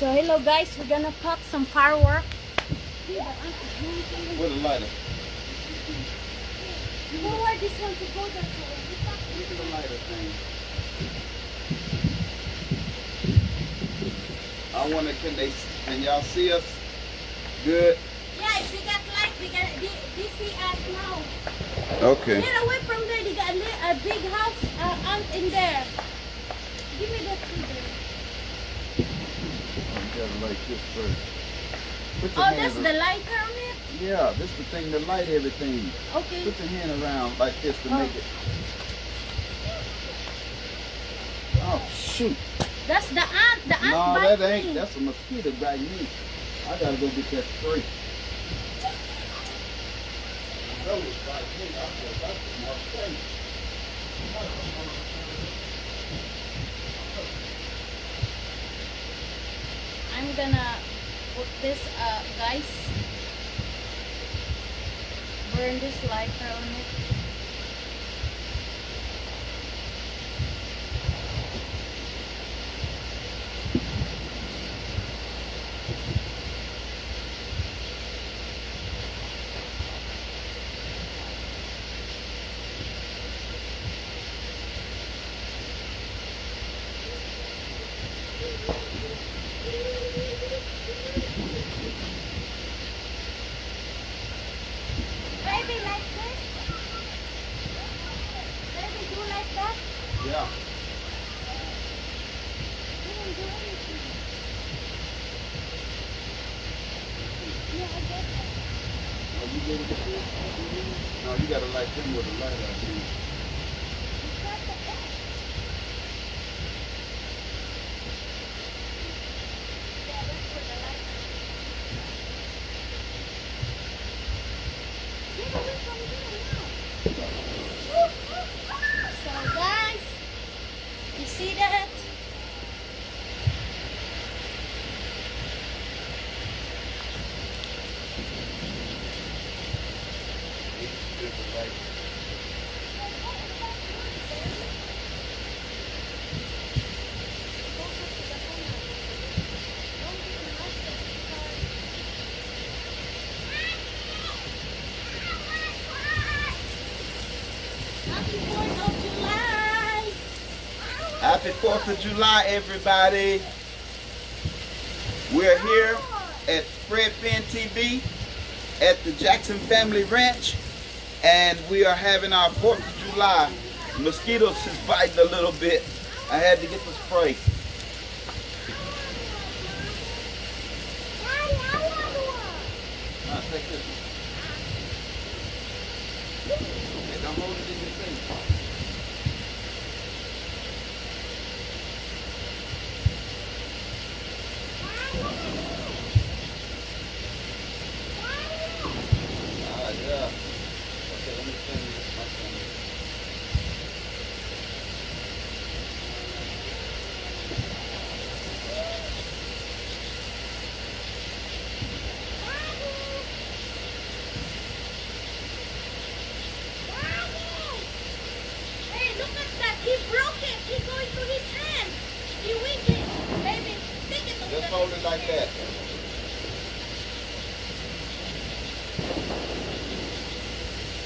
So hello guys, we're gonna pop some firework. With a lighter. Forward this one to go that way. Look at the lighter thing. I wanna, can they, can y'all see us? Good? Yeah, if we got light, we got they, they see us now. Okay. Get away from there. They got a, big house uh, ant in there. Give me that tree there. You gotta light this first. Put your Oh, that's ar- the lighter on it. Yeah, this the thing to light everything. Okay. Put your hand around like this to Oh. make it. Oh shoot! That's the ant. The ant No, bite that ain't. me. That's a mosquito biting me. I gotta go get that spray. Those bite me. I feel that's a mosquito. I'm gonna put this, uh, guys. Burn this lighter on it. Baby, like this. Baby, do like that. Yeah. You don't do anything. Yeah, I get that. Oh, you get it? No, you gotta light them with a lighter. I think. You got the egg. Yeah, that's for the lighter. Get away from there now. So guys, you see that? Happy 4th of July! Happy 4th of July, everybody. We're here at Fred Fhen TV at the Jackson Family Ranch, and we are having our 4th of July. Mosquitoes is biting a little bit. I had to get the spray. Now, take this. Okay, don't hold it in your thing. Ah, yeah. Okay, let me send you this. my phone. Hey, look at that! He broke it! He going to his hand! He weak it! Baby, take it to Just the- hold it like that.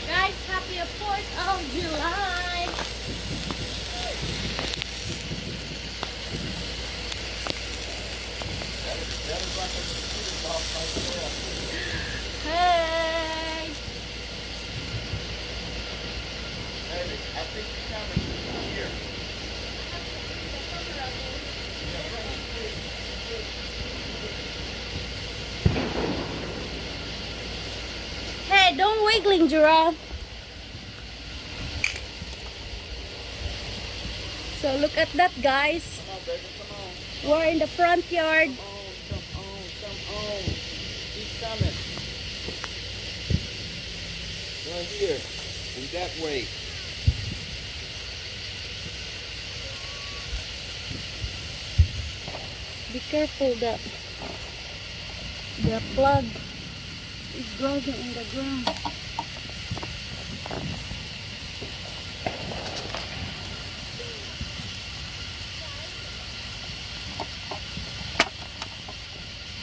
Guys, happy 4th of July! Hey! Baby, I think the camera's here. Hey, don't wiggling, giraffe. So look at that, guys. We're in the front yard. Right here. And that way. Be careful that the plug is broken in the ground.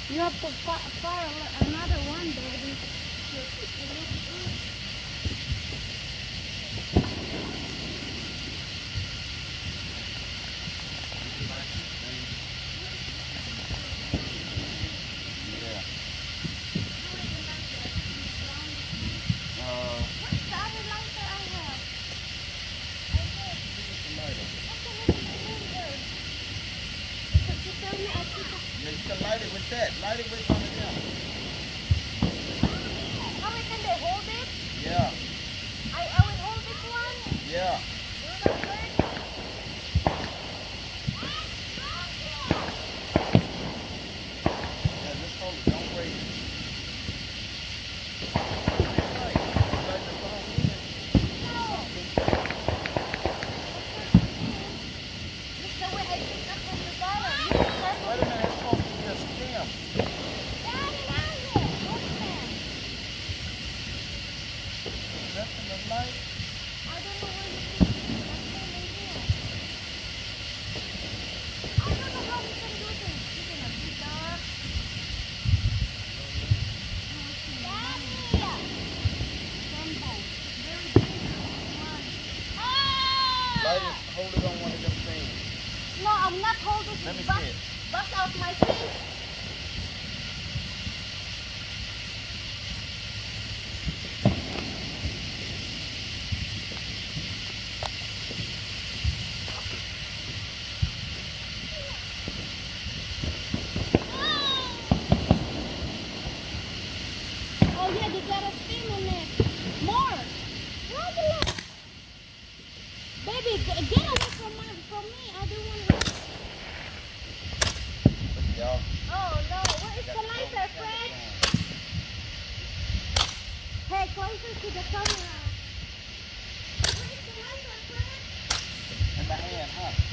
You have to fire, fire gotta it. Uh, more. Baby, me. I don't want Oh no, what is the lighter, Fred? Hey, closer to the camera. Where is the lighter, Fred? In the hand, huh?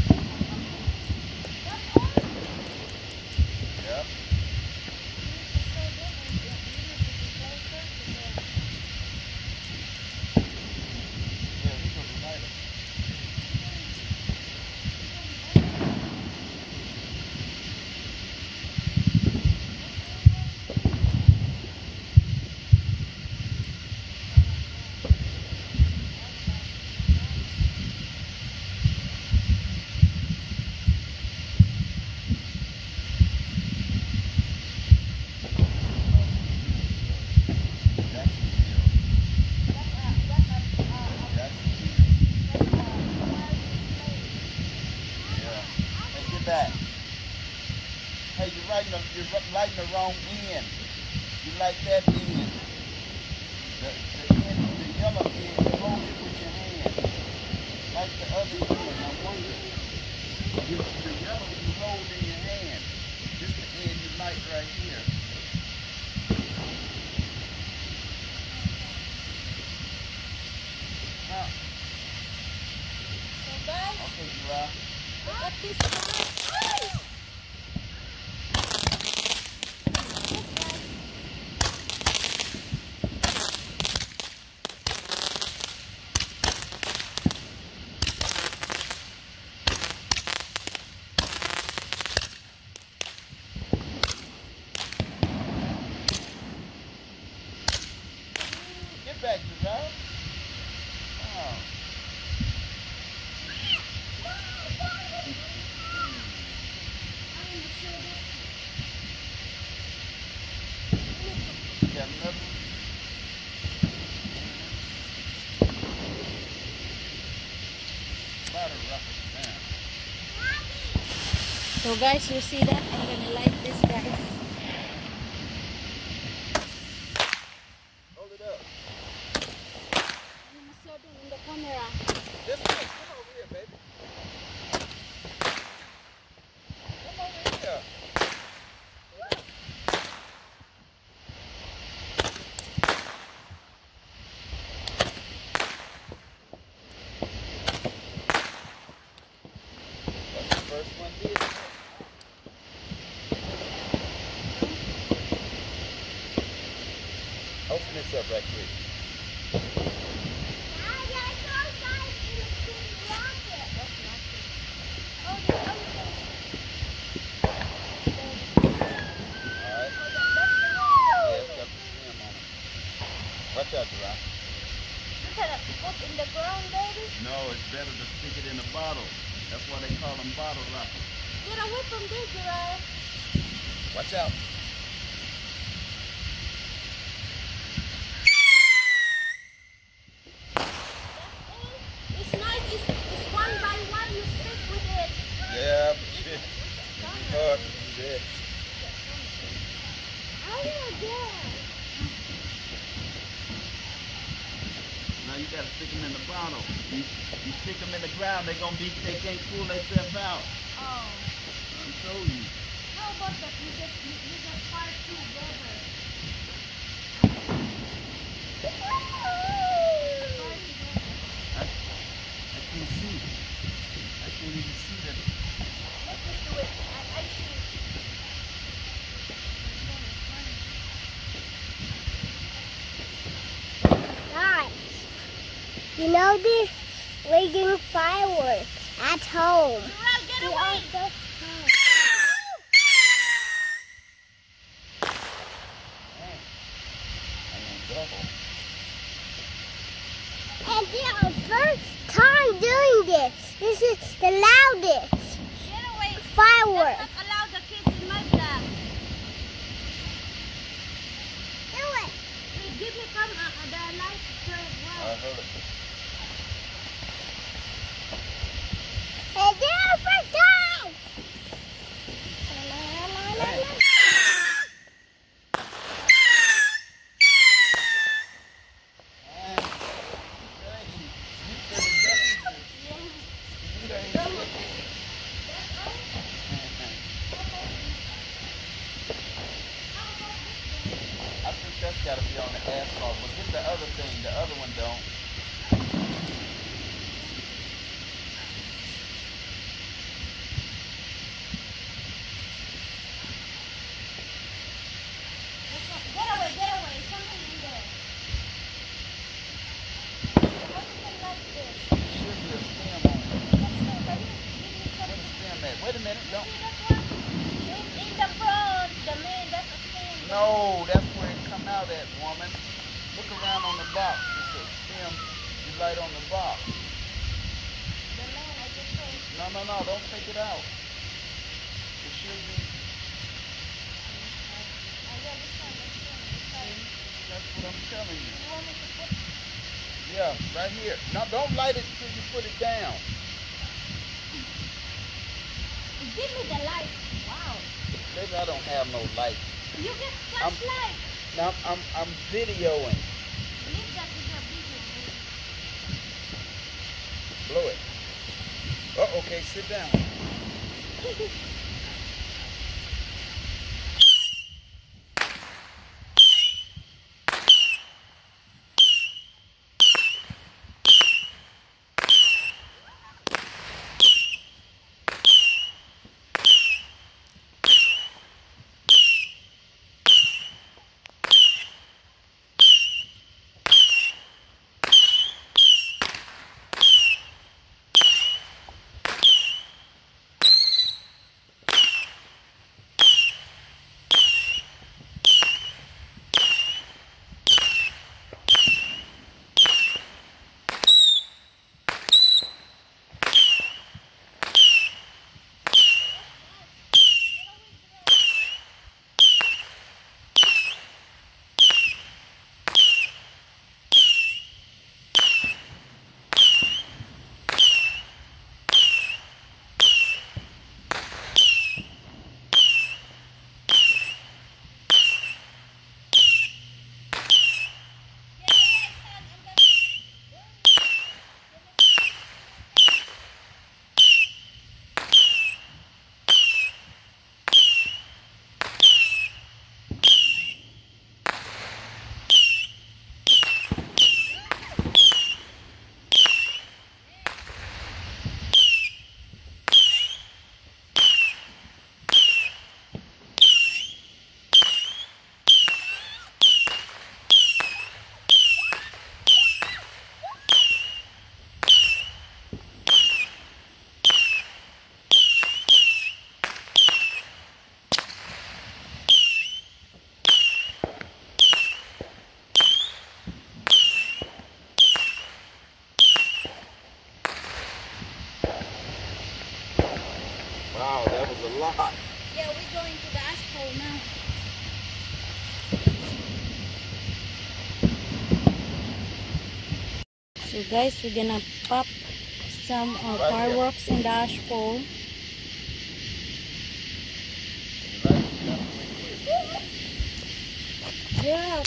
that. Hey, you're lighting the, you're lighting the wrong end. You light that end. The, the end, the yellow end, hold it with your hand. Like the other end. I wonder. You, the yellow you hold in your hand. This the end you light right here. Now. Okay, Rob. Look at this. So guys, you see that? I'm gonna light this guys. Watch out. It's nice. It's, it's one by one. You stick with it. Yeah, but shit. Hard to do that. Yeah. Now you gotta stick them in the bottle. You, you stick them in the ground, they gonna be, they can't pull themselves out. Oh. I told you. How about that? You just you, you just fire two together. Fire together. I, I can't see. I can't even see that. Let's just do it. I, I see. Guys, you know this? We're doing fireworks at home. Gerard, get away. also- I ain't double. And it's our first time doing this. This is the loudest Get away. firework. Let's not allow the kids in my block. Do it. Hey, give me come uh, uh, the light thread. I heard. And it's our first time. I think that's got to be on the asphalt, but get the other thing. The other one don't. Get away, get away. Something in there. How you can like this? Should be a stem on it. Let's see, can you give me Where some? the stem at? Wait a minute. Don't. See that one? In, in the front, the man, that's a stand. No, that's where it come out at, woman. Look around on the box. It's a stem. You light on the box. The man, I just saw. No, no, no. Don't take it out. It should be. That's what I'm telling you. You want me to put? Yeah, right here. Now don't light it till you put it down. Give me the light. Wow. Baby, I don't have no light. You get I'm- Now I'm I'm videoing. Leave that to video. Blow it. Oh, okay. Sit down. guys, we're gonna pop some uh, fireworks in the ash pole. Yeah.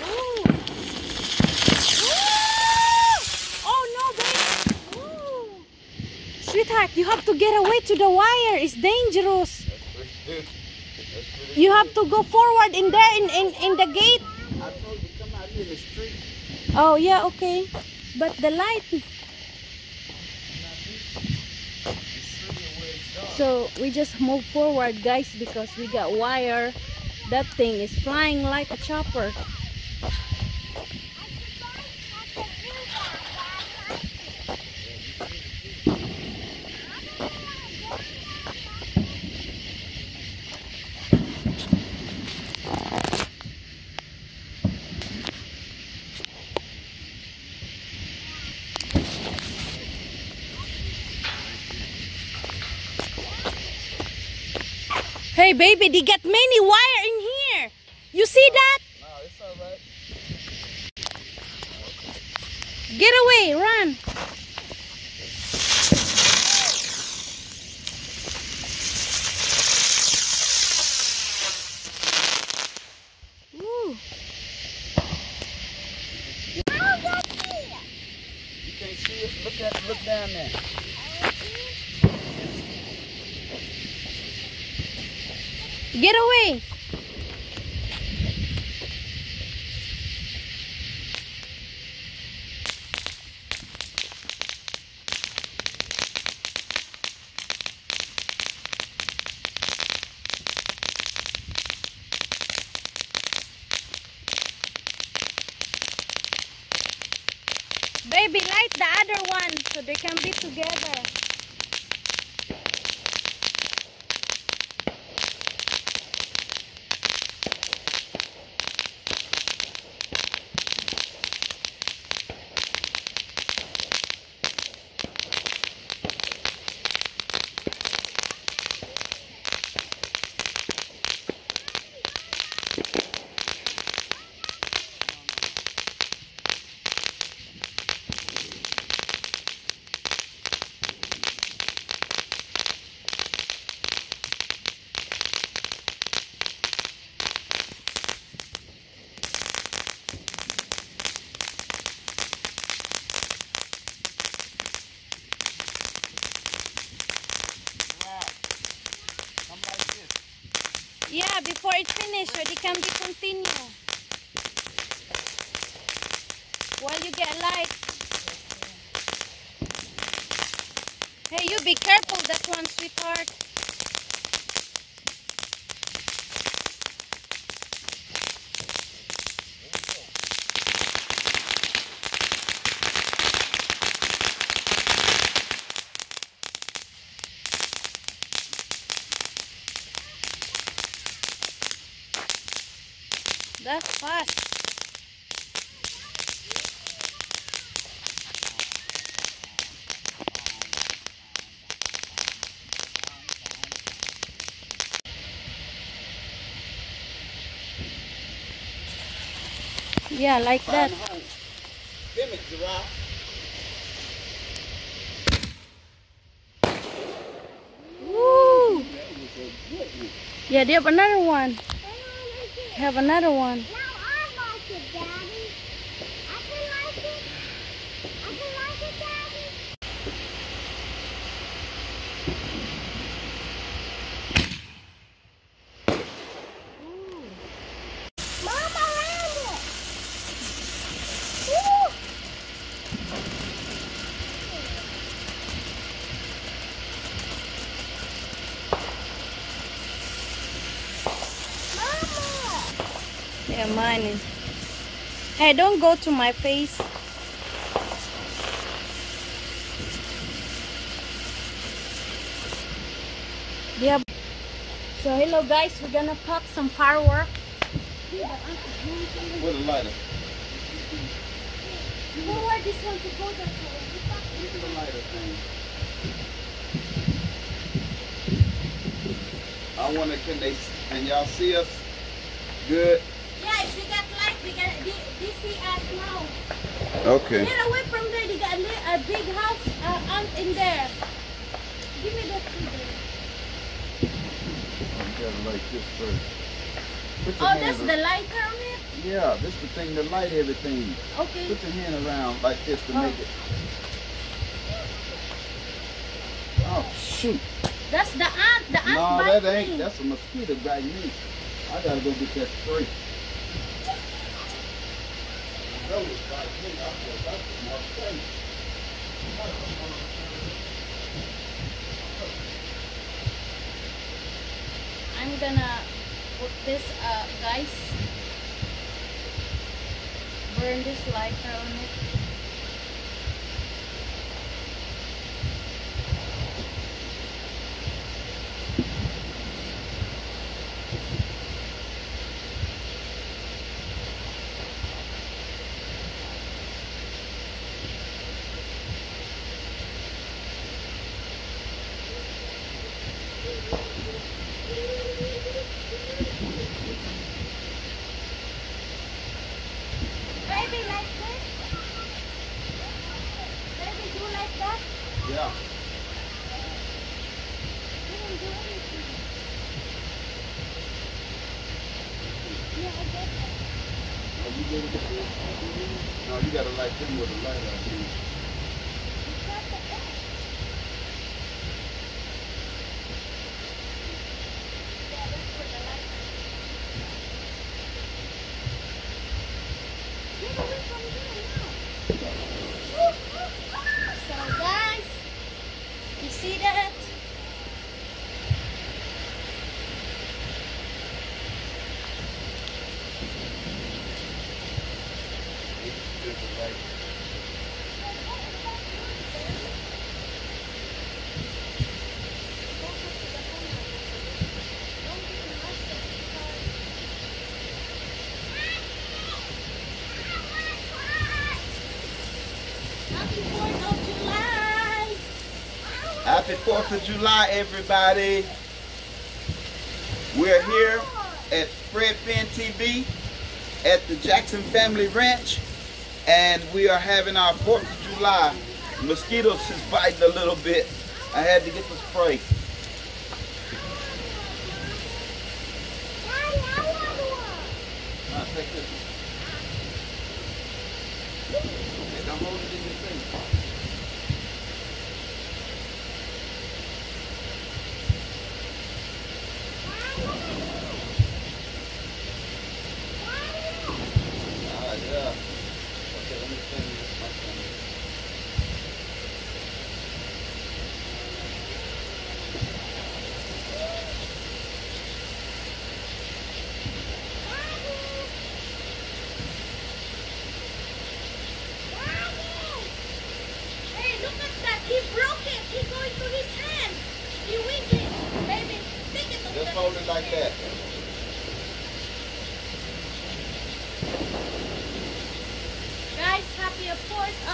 Oh. Sweetheart, you have to get away to the wire. It's dangerous. You have to go forward in there in, in, in the gate. I told you come out here in the street. Oh yeah, okay. But the light. So we just move forward, guys, because we got wire. That thing is flying like a chopper. Hey, baby, they got many wire in here. You see that? No, it's all right. Get away, run. Ooh. You can't see it. Look at look down there. Get away. Baby, light the other one so they can be together. Yeah, before it finish, so they can be continue. While you get light. Hey, you be careful that one, sweetheart. That's fast. Yeah, like that. Woo! Yeah, they have another one. Have another one. I like it, Daddy. I can like it. I can like it, Daddy. Yeah, mine is. Hey, don't go to my face. Yeah. So hello guys, we're gonna pop some firework. With a lighter. Forward this one to go that way. Look at the lighter thing. I want to, can they, can y'all see us? Good? Yeah, if you got light, we got they, they see us now. Okay. Get away from there. They got a, big house uh, ant in there. Give me that tree there. You gotta like this first. Put your Oh, that's the light on it? Yeah, this the thing to light everything. Okay. Put your hand around like this to Oh. make it. Oh shoot! That's the ant. The ant No, that ain't. me. That's a mosquito biting me. I gotta go get that spray. I'm gonna put this, uh, guys. Burn this lighter on it. Yeah. You don't do anything. Yeah, I get that. Are you gonna get this? No, you gotta light them with a light I think. You got the egg. Yeah, that's for the lighter. Get away from there now. So guys, you see that? Happy 4th of July! Happy 4th of July, everybody. We're here at Fred Fhen TV at the Jackson Family Ranch, and we are having our 4th of July. Mosquitoes is biting a little bit. I had to get the spray. Okay, don't hold it in your thing. Ah, yeah. Okay, let me stand this my thing. Hey, look at that! He broke it! He going to his hand! He weak it! Baby, take it to Just the- hold it like that. Guys, happy 4th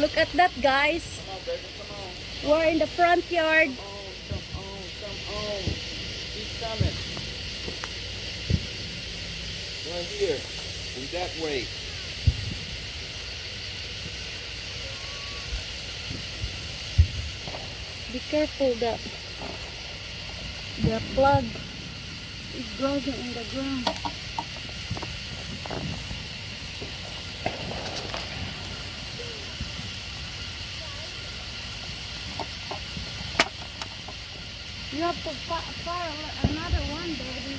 Look at that, guys. We're in the front yard. Right here. And that way. Be careful, that the plug is broken in the ground. You have to fire another one, baby.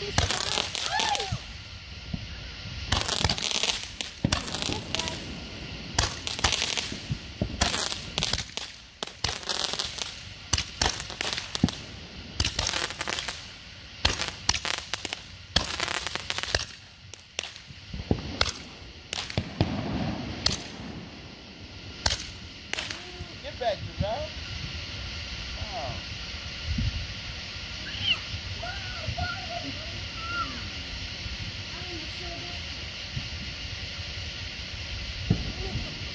Look at this side. Get back, Gerard. Oh.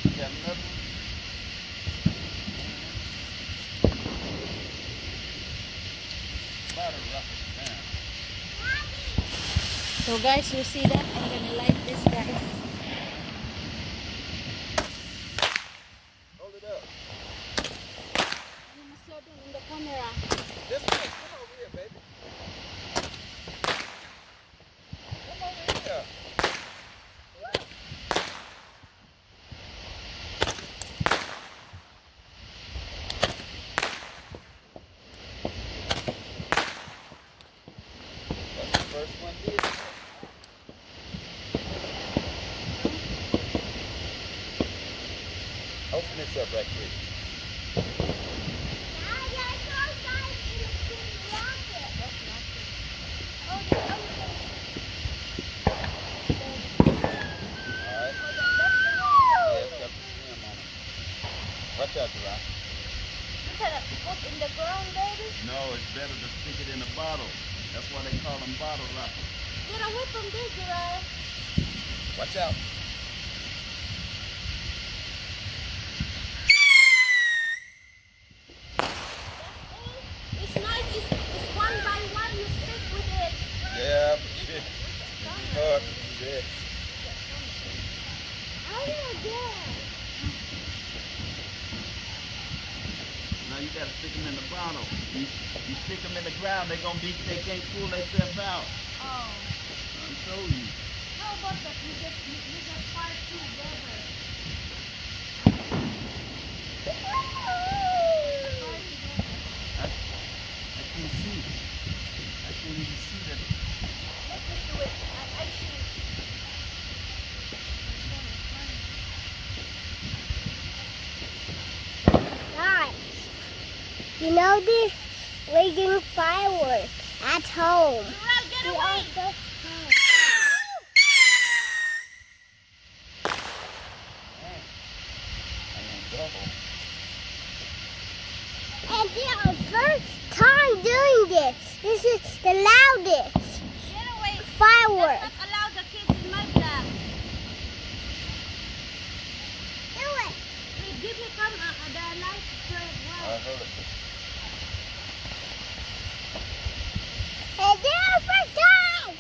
You got another one? About to rough it down. So guys, you see that? I'm gonna light this guys. Hold it up. I'm gonna show them in the camera. This way. Come over here, baby. Come over here. That's the first one did. Open this up right quick. All right. Yeah, it's got the stem on it. Watch out, Gerard. in the ground, baby. No, it's better to stick it in a bottle. That's why they call them bottle rockets. Get away from this, Gerard. Watch out. It's nice. It's, it's one by one. You stick with it. Yeah, but shit. hard to do that. I will do it. Now you gotta stick them in the bottle. You, you stick ground, they're gonna be, they can't pull themselves out. Oh. I told you. How about that? You just, you, you just part together. I, I can't see. I can't even see that. Let's just do it. I, I see. Guys, you know this? We're doing fireworks at home. get We also- I am double. And this our first time doing this. This is the loudest Get away. firework. Let's not allow the kids in my block. Do it. Hey, give me come uh, uh, the light to I well. heard. And this our first time.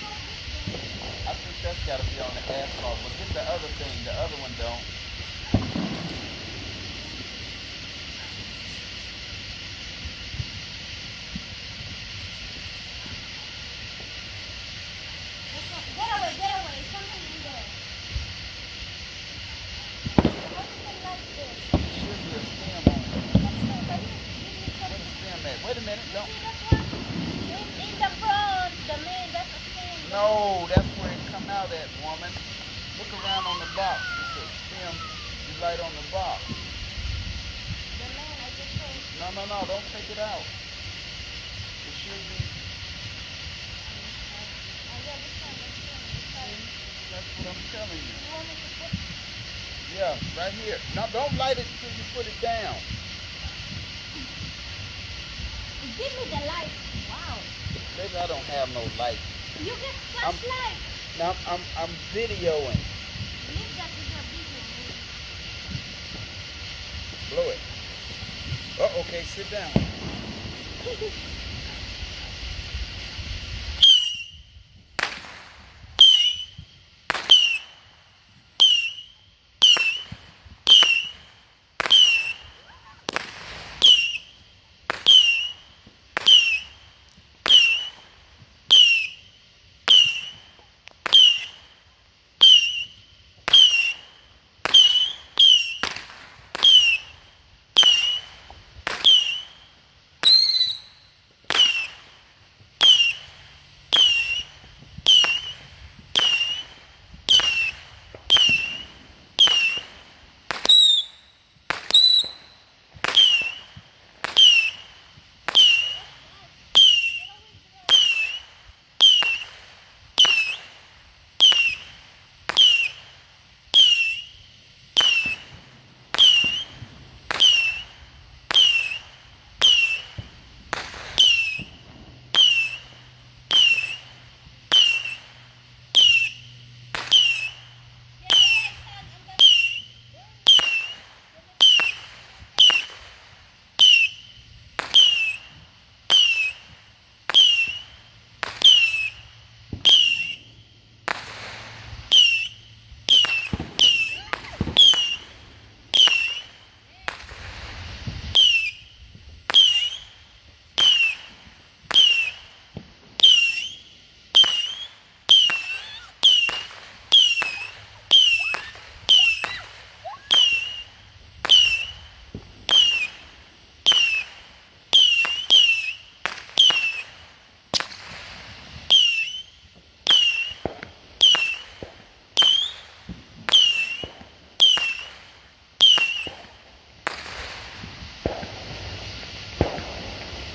I think that's got to be on the asphalt, but get the other thing. The other one don't. Get away, get away. Something in there. How do you like this? Should be a stem on it. Let's see, can you give me some? Where's the stem at? Wait a minute. See Don't. that one? In, in the front, the man, that's a stand. No, that's where it come out at, woman. Look around on the box. It's a stem. You light on the box. The man, I just saw. No, no, no. Don't take it out. It should be. I got this one, this one, this one. That's what I'm telling you. You want me to put? Yeah, right here. No, don't light it till you put it down. Give me the light. Wow. Baby, I don't have no light. You get I'm- flashlight. Now I'm I'm videoing. Leave that to video. Blow it. Oh, okay. Sit down.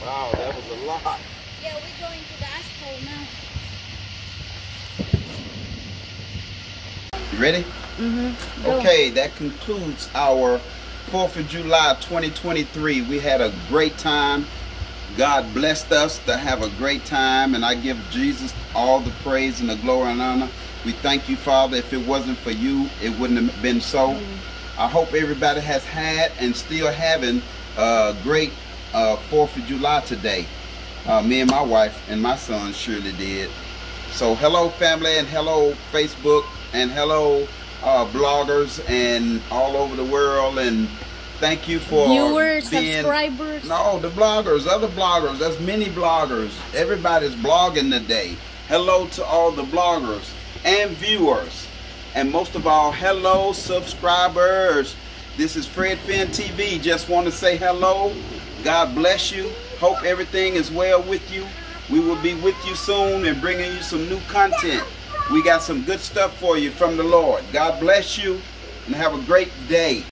Wow, that was a lot. Yeah, we're going to the asphalt now. You ready? Mm-hmm. Okay, that concludes our 4th of July 2023. We had a great time. God blessed us to have a great time, and I give Jesus all the praise and the glory and honor. We thank you, Father. If it wasn't for you, it wouldn't have been so. I hope everybody has had and still having a great uh, 4th of July today. Uh, me and my wife and my son surely did. So hello family and hello Facebook and hello uh, bloggers and all over the world and thank you for Viewers, being, subscribers. no, the bloggers, other bloggers. There's many bloggers. Everybody's blogging today. Hello to all the bloggers and viewers. And most of all, hello subscribers. This is Fred Fhen TV. Just want to say hello. God bless you. Hope everything is well with you. We will be with you soon and bringing you some new content. We got some good stuff for you from the Lord. God bless you and have a great day.